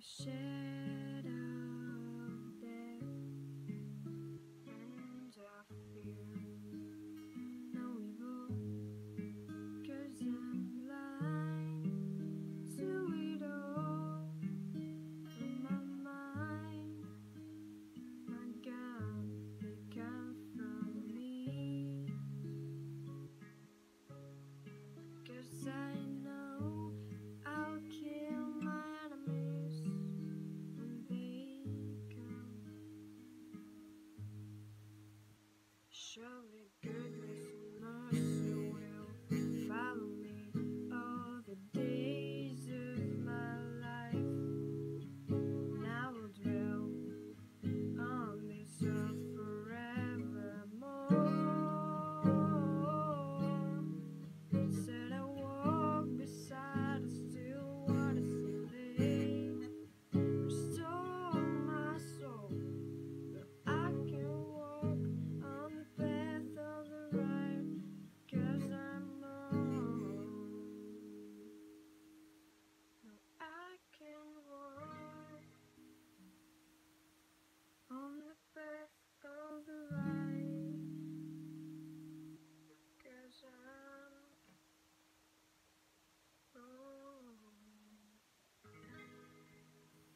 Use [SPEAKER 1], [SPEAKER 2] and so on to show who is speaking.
[SPEAKER 1] share. jolly good man.